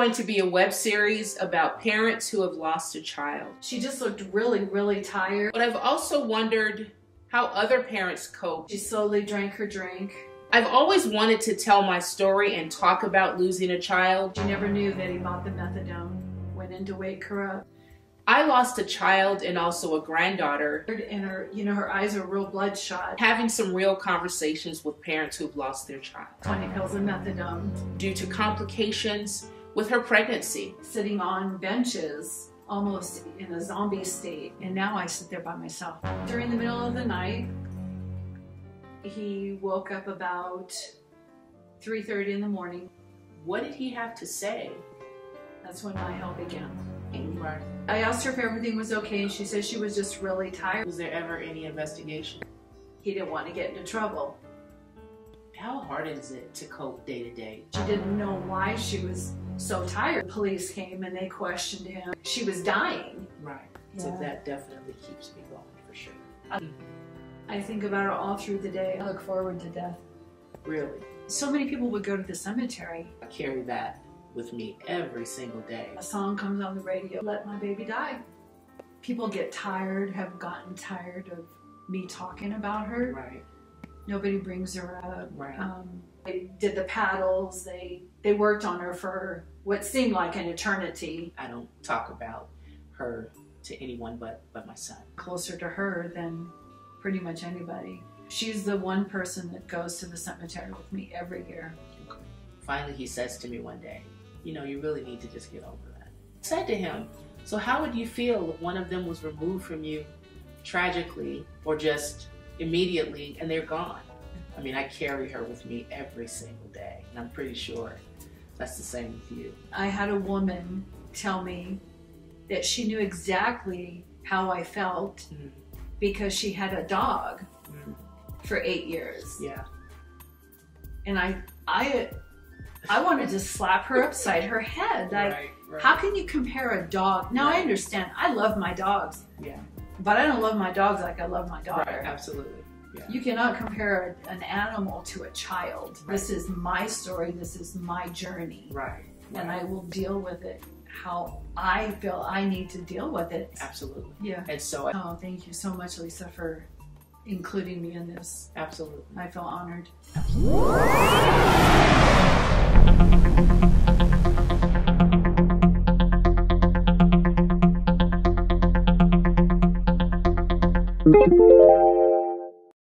going to be a web series about parents who have lost a child. She just looked really, really tired. But I've also wondered how other parents cope. She slowly drank her drink. I've always wanted to tell my story and talk about losing a child. She never knew that he bought the methadone, went in to wake her up. I lost a child and also a granddaughter. And her, you know, her eyes are real bloodshot. Having some real conversations with parents who've lost their child. 20 pills of methadone. Due to complications with her pregnancy. Sitting on benches, almost in a zombie state. And now I sit there by myself. During the middle of the night, he woke up about 3.30 in the morning. What did he have to say? That's when my hell began. Right. I asked her if everything was okay, and she said she was just really tired. Was there ever any investigation? He didn't want to get into trouble. How hard is it to cope day to day? She didn't know why she was so tired. Police came and they questioned him. She was dying. Right. Yeah. So that definitely keeps me going for sure. I, I think about her all through the day. I look forward to death. Really. So many people would go to the cemetery. I carry that with me every single day. A song comes on the radio, Let My Baby Die. People get tired, have gotten tired of me talking about her. Right. Nobody brings her up. Right. Um, they did the paddles. They they worked on her for what seemed like an eternity. I don't talk about her to anyone but but my son. Closer to her than pretty much anybody. She's the one person that goes to the cemetery with me every year. Finally, he says to me one day, you know, you really need to just get over that. I said to him, so how would you feel if one of them was removed from you tragically or just immediately and they're gone? I mean, I carry her with me every single day, and I'm pretty sure that's the same with you. I had a woman tell me that she knew exactly how I felt Mhm. because she had a dog Mhm. for eight years. Yeah. And I I I wanted to slap her upside her head. Like right, right. how can you compare a dog? Now I understand. I love my dogs, Yeah. But I don't love my dogs like I love my daughter. Right, absolutely. Yeah. You cannot compare an animal to a child. Right. This is my story. This is my journey. Right. And right. I will deal with it how I feel I need to deal with it. Absolutely. Yeah. And so, I, Oh, thank you so much, Lisa, for including me in this. absolutely. I feel honored. absolutely.